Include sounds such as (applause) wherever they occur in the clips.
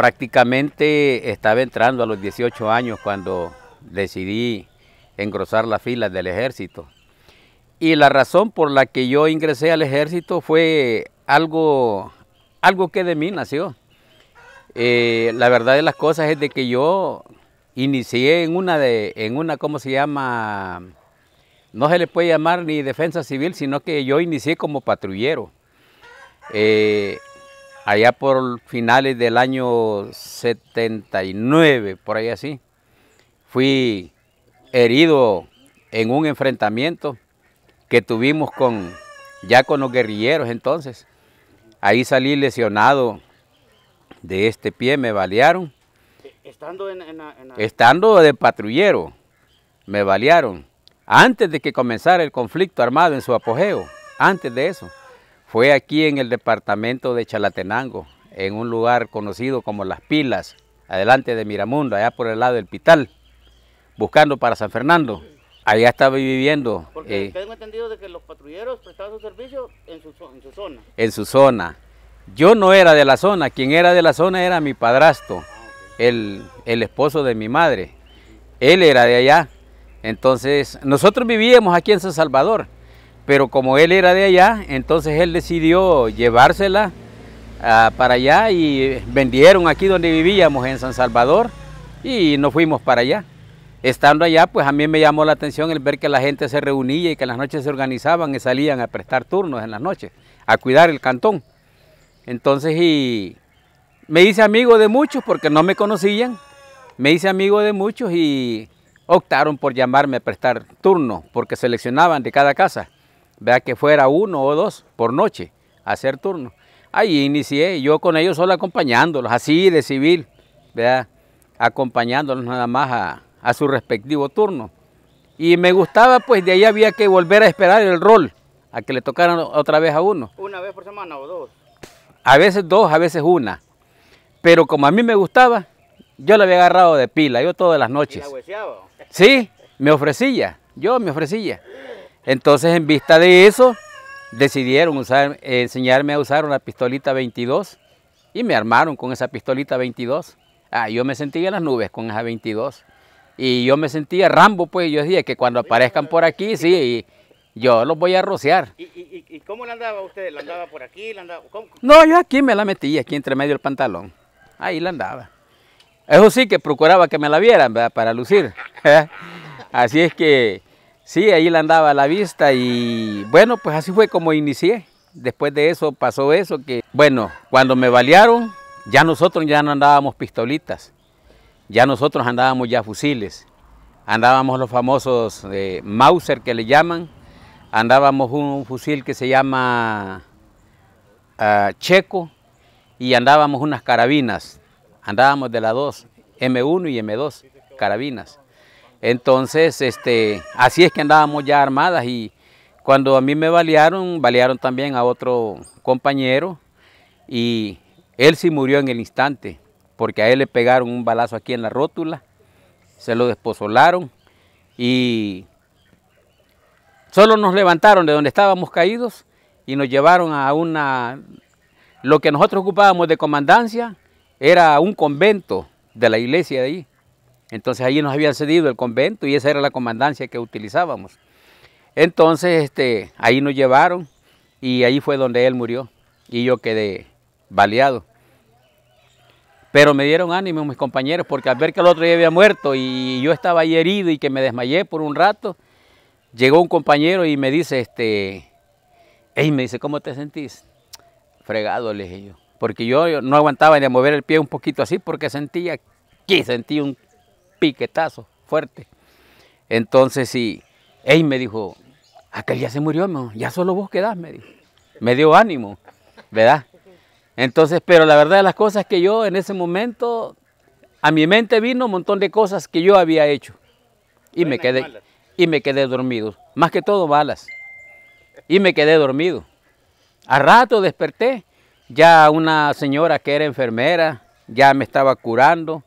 prácticamente estaba entrando a los 18 años cuando decidí engrosar las filas del ejército. Y la razón por la que yo ingresé al ejército fue algo, algo que de mí nació. Eh, la verdad de las cosas es de que yo inicié en una, de, en una, ¿cómo se llama? No se le puede llamar ni defensa civil, sino que yo inicié como patrullero. Eh, allá por finales del año 79, por ahí así, fui herido en un enfrentamiento que tuvimos con, ya con los guerrilleros entonces. Ahí salí lesionado de este pie, me balearon. Estando, en, Estando de patrullero, me balearon. Antes de que comenzara el conflicto armado en su apogeo, antes de eso. Fue aquí en el departamento de Chalatenango, en un lugar conocido como Las Pilas, adelante de Miramundo, allá por el lado del Pital, buscando para San Fernando. Allá estaba viviendo. Porque eh, tengo entendido de que los patrulleros prestaban su servicio en su, zona. En su zona. Yo no era de la zona, quien era de la zona era mi padrastro, el, el esposo de mi madre. Él era de allá. Entonces, nosotros vivíamos aquí en San Salvador pero como él era de allá, entonces él decidió llevársela ah, para allá y vendieron aquí donde vivíamos en San Salvador y nos fuimos para allá. Estando allá, pues a mí me llamó la atención el ver que la gente se reunía y que en las noches se organizaban y salían a prestar turnos en las noches, a cuidar el cantón. Entonces, y me hice amigo de muchos porque no me conocían, me hice amigo de muchos y optaron por llamarme a prestar turno porque seleccionaban de cada casa vea que fuera uno o dos por noche a hacer turno. Ahí inicié, yo con ellos solo acompañándolos, así de civil, vea, acompañándolos nada más a, a su respectivo turno. Y me gustaba, pues de ahí había que volver a esperar el rol, a que le tocaran otra vez a uno. ¿Una vez por semana o dos? A veces dos, a veces una. Pero como a mí me gustaba, yo le había agarrado de pila, yo todas las noches. ¿Y la Sí, me ofrecía, yo me ofrecía. Entonces, en vista de eso, decidieron usar, enseñarme a usar una pistolita 22 y me armaron con esa pistolita 22. Ah, yo me sentía en las nubes con esa 22. Y yo me sentía Rambo, pues yo decía que cuando aparezcan por aquí, sí, yo los voy a rociar. ¿Y, cómo la andaba usted? ¿La andaba por aquí? andaba, No, yo aquí me la metía, aquí entre medio del pantalón. Ahí la andaba. Eso sí que procuraba que me la vieran, ¿verdad? Para lucir. (laughs) Así es que Sí, ahí la andaba a la vista y bueno, pues así fue como inicié. Después de eso pasó eso que, bueno, cuando me balearon, ya nosotros ya no andábamos pistolitas, ya nosotros andábamos ya fusiles. Andábamos los famosos eh, Mauser que le llaman, andábamos un fusil que se llama ah, Checo y andábamos unas carabinas, andábamos de la 2, M1 y M2, carabinas. Entonces, este, así es que andábamos ya armadas y cuando a mí me balearon, balearon también a otro compañero y él sí murió en el instante porque a él le pegaron un balazo aquí en la rótula, se lo despozolaron y solo nos levantaron de donde estábamos caídos y nos llevaron a una, lo que nosotros ocupábamos de comandancia era un convento de la iglesia de ahí. Entonces allí nos habían cedido el convento y esa era la comandancia que utilizábamos. Entonces este, ahí nos llevaron y ahí fue donde él murió y yo quedé baleado. Pero me dieron ánimo mis compañeros porque al ver que el otro día había muerto y yo estaba ahí herido y que me desmayé por un rato, llegó un compañero y me dice, este, hey, me dice, ¿cómo te sentís? Fregado, le dije yo. Porque yo no aguantaba de mover el pie un poquito así porque sentía que sentí un piquetazo fuerte. Entonces, sí, él me dijo, aquel ya se murió, ya solo vos quedás, me dijo. Me dio ánimo, ¿verdad? Entonces, pero la verdad de las cosas que yo en ese momento, a mi mente vino un montón de cosas que yo había hecho. Y me quedé, y me quedé dormido. Más que todo malas. Y me quedé dormido. A rato desperté, ya una señora que era enfermera, ya me estaba curando,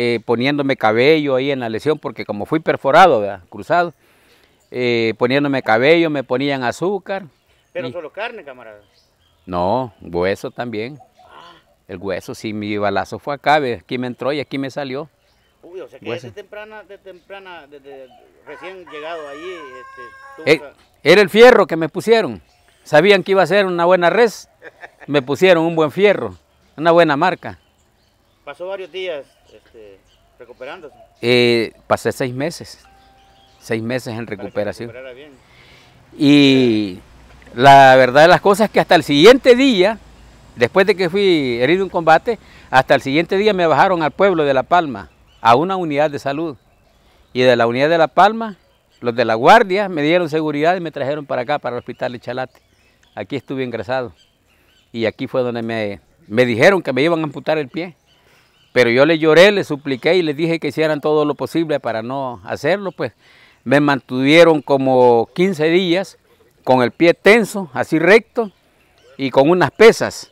eh, poniéndome cabello ahí en la lesión, porque como fui perforado, cruzado, eh, poniéndome cabello, me ponían azúcar. ¿Pero solo carne, camarada? No, hueso también. El hueso, sí, mi balazo fue acá, aquí me entró y aquí me salió. Uy, o sea que Hueso. desde temprana, de temprana, desde recién llegado allí, este, Eh, era el fierro que me pusieron. Sabían que iba a ser una buena res. Me pusieron un buen fierro, una buena marca. Pasó varios días este, recuperándose. Eh, pasé seis meses, seis meses en para que recuperación. bien. Y la verdad de las cosas es que hasta el siguiente día, después de que fui herido en combate, hasta el siguiente día me bajaron al pueblo de La Palma, a una unidad de salud. Y de la unidad de La Palma, los de la guardia me dieron seguridad y me trajeron para acá, para el hospital de Chalate. Aquí estuve ingresado. Y aquí fue donde me, me dijeron que me iban a amputar el pie. Pero yo le lloré, le supliqué y les dije que hicieran todo lo posible para no hacerlo, pues me mantuvieron como 15 días con el pie tenso, así recto, y con unas pesas.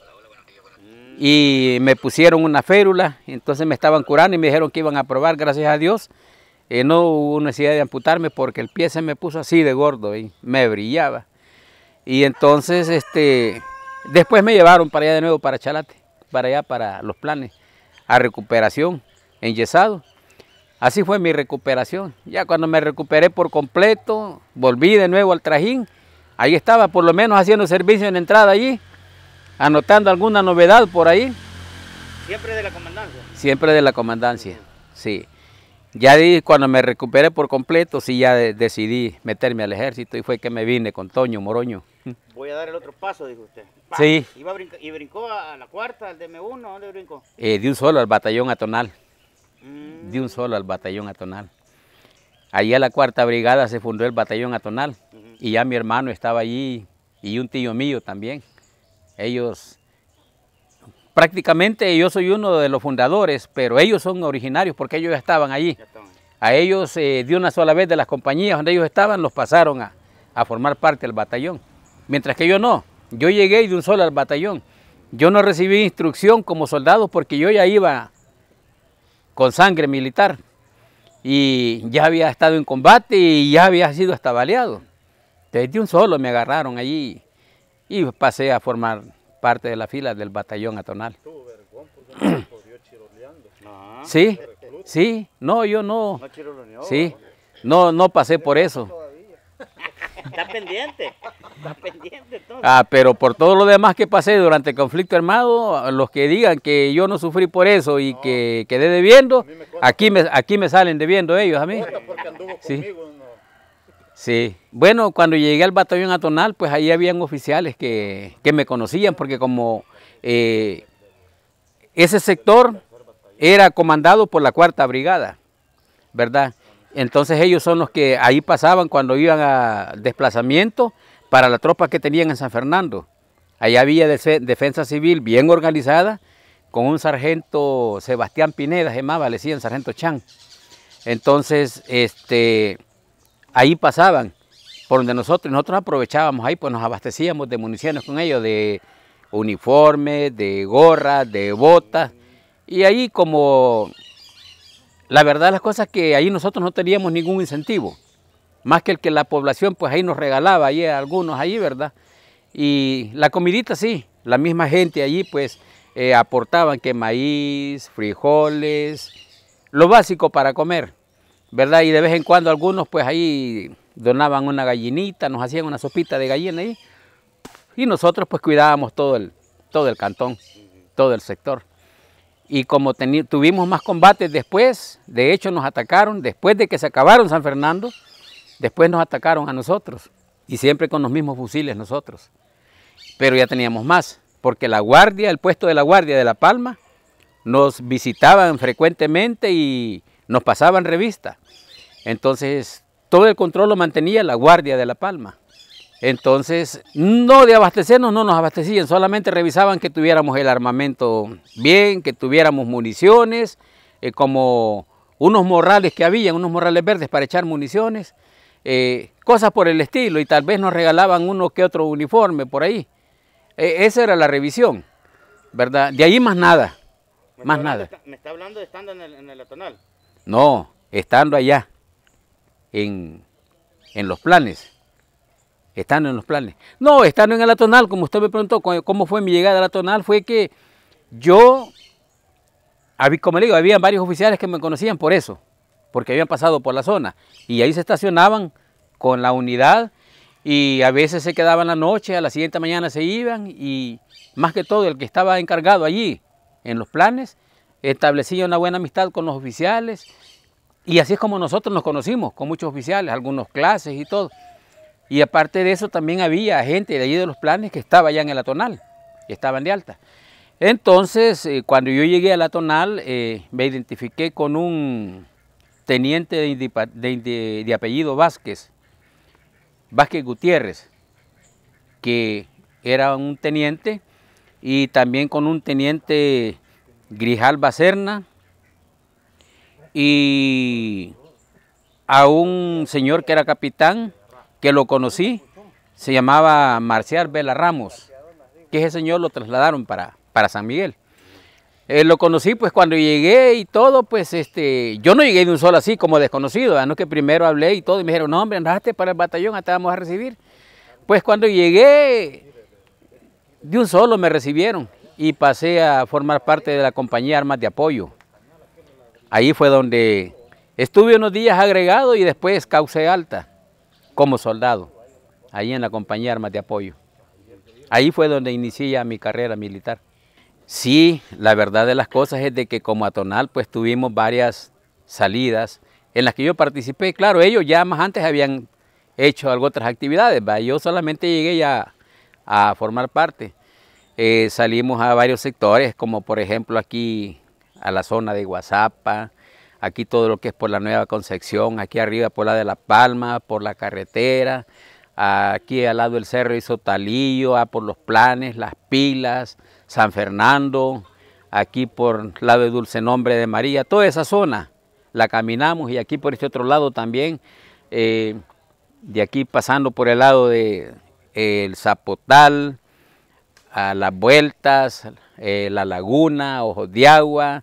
Y me pusieron una férula, entonces me estaban curando y me dijeron que iban a probar, gracias a Dios. eh, no hubo necesidad de amputarme porque el pie se me puso así de gordo y me brillaba. Y entonces, este, después me llevaron para allá de nuevo, para Chalate, para allá, para los planes, a recuperación, enyesado. Así fue mi recuperación. Ya cuando me recuperé por completo, volví de nuevo al trajín. Ahí estaba por lo menos haciendo servicio en entrada allí, anotando alguna novedad por ahí, Siempre de la comandancia. siempre de la comandancia. Sí. Ya di, cuando me recuperé por completo, sí ya de- decidí meterme al ejército y fue que me vine con Toño Moroño. Voy a dar el otro paso, dijo usted. ¡Pam! Sí. Iba a brincar- y brincó a la cuarta, al DM1, ¿dónde brincó? Eh, de un solo al batallón atonal. Mm, de un solo al batallón atonal. Allí a la cuarta brigada se fundó el batallón atonal y ya mi hermano estaba allí y un tío mío también. Ellos, prácticamente yo soy uno de los fundadores, pero ellos son originarios porque ellos ya estaban allí. Ya estaban. A ellos eh, de una sola vez de las compañías donde ellos estaban los pasaron a, a formar parte del batallón. Mientras que yo no, yo llegué y de un solo al batallón. Yo no recibí instrucción como soldado porque yo ya iba con sangre militar y ya había estado en combate y ya había sido hasta baleado. Entonces de un solo me agarraron allí y pasé a formar parte de la fila del batallón atonal. (clears throat) No, Sí, sí, no, yo no, sí, no, no pasé por eso. Está pendiente. Está pendiente entonces. Ah, pero por todo lo demás que pasé durante el conflicto armado, los que digan que yo no sufrí por eso y que quedé debiendo, aquí me, aquí me salen debiendo ellos a mí. Sí. conmigo. no. Sí. Bueno, cuando llegué al batallón atonal, pues ahí habían oficiales que, que me conocían, porque como eh, ese sector era comandado por la cuarta brigada, ¿verdad? Entonces ellos son los que ahí pasaban cuando iban a desplazamiento para la tropa que tenían en San Fernando. Allá había defe- defensa civil bien organizada, con un sargento Sebastián Pineda, llamaba, le decían sargento Chan. Entonces, este, ahí pasaban, por donde nosotros, nosotros aprovechábamos ahí, pues nos abastecíamos de municiones con ellos, de uniformes, de gorras, de botas, y ahí como, la verdad las cosas que ahí nosotros no teníamos ningún incentivo, más que el que la población pues ahí nos regalaba, ahí algunos ahí, ¿verdad? Y la comidita sí, la misma gente allí pues eh, aportaban que maíz, frijoles, lo básico para comer, ¿verdad? Y de vez en cuando algunos pues ahí donaban una gallinita, nos hacían una sopita de gallina ahí, y nosotros pues cuidábamos todo el, todo el cantón, todo el sector. Y como tuvimos más combates después, de hecho nos atacaron, después de que se acabaron San Fernando, después nos atacaron a nosotros, y siempre con los mismos fusiles nosotros. Pero ya teníamos más, porque la guardia, el puesto de la guardia de La Palma, nos visitaban frecuentemente y nos pasaban revista. Entonces, todo el control lo mantenía la guardia de La Palma. Entonces, no de abastecernos, no nos abastecían, solamente revisaban que tuviéramos el armamento bien, que tuviéramos municiones, eh, como unos morrales que había, unos morrales verdes para echar municiones, eh, cosas por el estilo, y tal vez nos regalaban uno que otro uniforme por ahí. Eh, esa era la revisión, ¿verdad? De ahí más nada, Me más está nada. Me está hablando de estando en el, en el atonal. No, estando allá, en, en los planes. Estando en los planes. No, estando en el atonal, como usted me preguntó, cómo fue mi llegada al atonal, fue que Yo, como le digo, había varios oficiales que me conocían por eso, porque habían pasado por la zona. Y ahí se estacionaban con la unidad y a veces se quedaban la noche, a la siguiente mañana se iban y más que todo el que estaba encargado allí en los planes establecía una buena amistad con los oficiales y así es como nosotros nos conocimos, con muchos oficiales, algunos clases y todo. Y aparte de eso también había gente de allí de los planes que estaba allá en el atonal, que estaban de alta. Entonces, eh, cuando yo llegué a la tonal, eh, me identifiqué con un teniente de, apellido Vázquez, Vázquez Gutiérrez, que era un teniente, y también con un teniente Grijal Bacerna, y a un señor que era capitán, que lo conocí, se llamaba Marcial Vela Ramos, que ese señor lo trasladaron para, para San Miguel. Eh, lo conocí pues cuando llegué y todo, pues este, yo no llegué de un solo así como desconocido, no que primero hablé y todo y me dijeron, no hombre, andaste para el batallón, hasta vamos a recibir. Pues cuando llegué, de un solo me recibieron y pasé a formar parte de la compañía Armas de Apoyo. Ahí fue donde estuve unos días agregado y después causé alta como soldado, ahí en la compañía Armas de Apoyo. Ahí fue donde inicié mi carrera militar. Sí, la verdad de las cosas es de que como atonal pues tuvimos varias salidas en las que yo participé. Claro, ellos ya más antes habían hecho algo otras actividades, yo solamente llegué ya a formar parte. Eh, salimos a varios sectores, como por ejemplo aquí a la zona de Guasapa, aquí todo lo que es por la Nueva Concepción, aquí arriba por la de La Palma, por la carretera, aquí al lado del Cerro de Sotalillo, por los planes, las pilas, San Fernando, aquí por lado de Dulce Nombre de María, toda esa zona la caminamos y aquí por este otro lado también, eh, de aquí pasando por el lado de el Zapotal, a las vueltas, eh, la laguna, Ojos de Agua,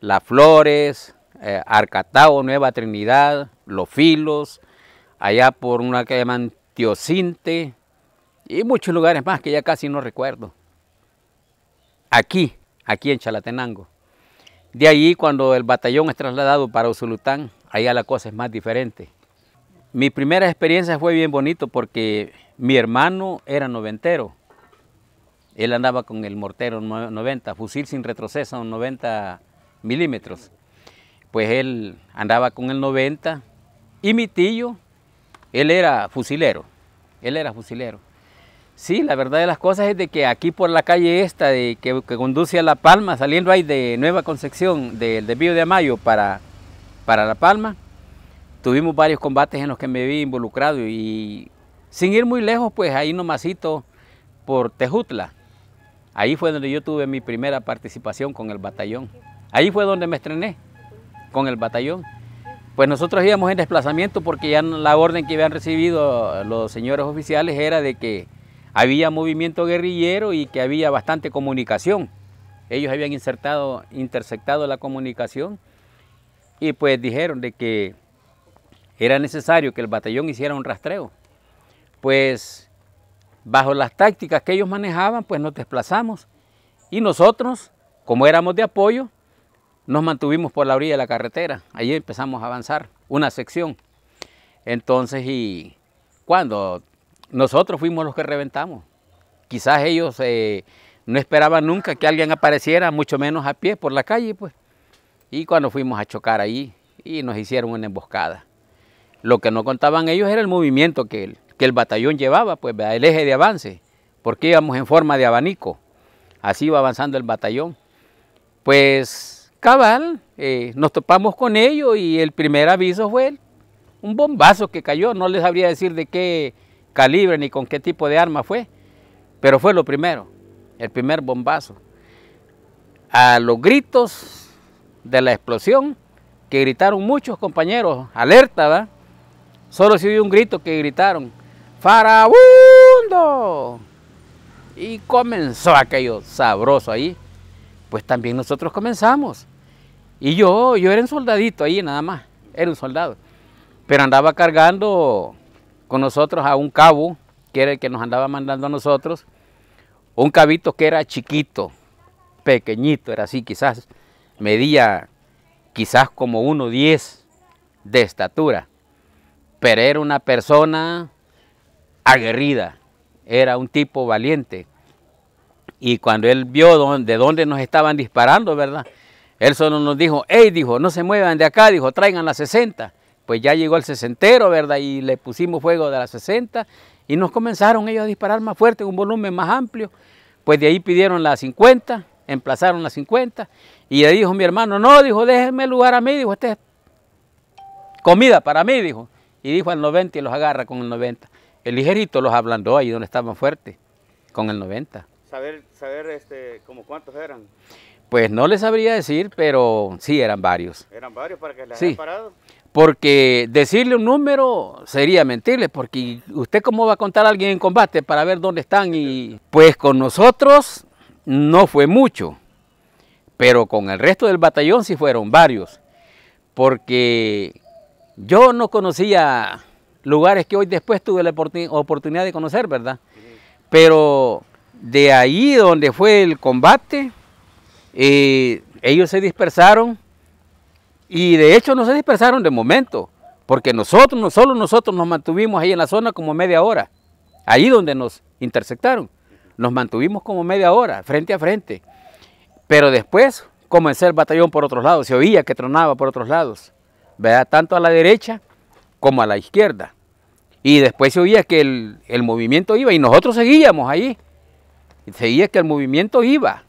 las Flores, eh, Arcatao, Nueva Trinidad, Los Filos, allá por una que llaman Teocinte y muchos lugares más que ya casi no recuerdo aquí, aquí en Chalatenango. De ahí cuando el batallón es trasladado para Usulután, allá la cosa es más diferente. Mi primera experiencia fue bien bonito porque mi hermano era noventero. Él andaba con el mortero 90, fusil sin retroceso, 90 milímetros. Pues él andaba con el 90 y mi tío, él era fusilero. Él era fusilero. Sí, la verdad de las cosas es de que aquí por la calle esta de, que, conduce a La Palma, saliendo ahí de Nueva Concepción, del desvío de Amayo para, para La Palma, tuvimos varios combates en los que me vi involucrado y sin ir muy lejos, pues ahí nomasito por Tejutla. Ahí fue donde yo tuve mi primera participación con el batallón. Ahí fue donde me estrené con el batallón. Pues nosotros íbamos en desplazamiento porque ya la orden que habían recibido los señores oficiales era de que había movimiento guerrillero y que había bastante comunicación. Ellos habían insertado, interceptado la comunicación y pues dijeron de que era necesario que el batallón hiciera un rastreo. Pues bajo las tácticas que ellos manejaban, pues nos desplazamos y nosotros, como éramos de apoyo, nos mantuvimos por la orilla de la carretera. Allí empezamos a avanzar una sección. Entonces, y cuando nosotros fuimos los que reventamos. Quizás ellos eh, no esperaban nunca que alguien apareciera, mucho menos a pie por la calle, pues. Y cuando fuimos a chocar ahí, y nos hicieron una emboscada. Lo que no contaban ellos era el movimiento que el, que el batallón llevaba, pues, el eje de avance, porque íbamos en forma de abanico. Así iba avanzando el batallón. Pues, cabal, eh, nos topamos con ellos y el primer aviso fue un bombazo que cayó. No les sabría decir de qué calibre ni con qué tipo de arma fue, pero fue lo primero, el primer bombazo. A los gritos de la explosión, que gritaron muchos compañeros, alerta, ¿verdad? Solo se oyó un grito que gritaron, ¡Farabundo! Y comenzó aquello sabroso ahí. Pues también nosotros comenzamos. Y yo, yo era un soldadito ahí nada más, era un soldado. Pero andaba cargando con nosotros a un cabo, que era el que nos andaba mandando a nosotros, un cabito que era chiquito, pequeñito, era así, quizás medía quizás como 1,10 de estatura, pero era una persona aguerrida, era un tipo valiente. Y cuando él vio de dónde nos estaban disparando, ¿verdad? Él solo nos dijo, hey, dijo, no se muevan de acá, dijo, traigan la 60. Pues ya llegó el sesentero, ¿verdad? Y le pusimos fuego de la 60 y nos comenzaron ellos a disparar más fuerte, un volumen más amplio. Pues de ahí pidieron la 50, emplazaron la 50 y le dijo mi hermano, no, dijo, déjenme lugar a mí, dijo, este es comida para mí, dijo. Y dijo al 90 y los agarra con el 90. El ligerito los ablandó ahí donde estaban fuertes, con el 90. Saber, saber este, como cuántos eran. Pues no les sabría decir, pero sí eran varios. ¿Eran varios para que les sí. hayan parado? Porque decirle un número sería mentirle, porque usted cómo va a contar a alguien en combate para ver dónde están y pues con nosotros no fue mucho, pero con el resto del batallón sí fueron varios, porque yo no conocía lugares que hoy después tuve la oportunidad de conocer, ¿verdad? Pero de ahí donde fue el combate, eh, ellos se dispersaron y de hecho no se dispersaron de momento, porque nosotros, no solo nosotros nos mantuvimos ahí en la zona como media hora, ahí donde nos intersectaron, nos mantuvimos como media hora, frente a frente. Pero después comenzó el batallón por otros lados, se oía que tronaba por otros lados, ¿verdad? tanto a la derecha como a la izquierda. Y después se oía que el, el movimiento iba y nosotros seguíamos ahí. Seguía que el movimiento iba.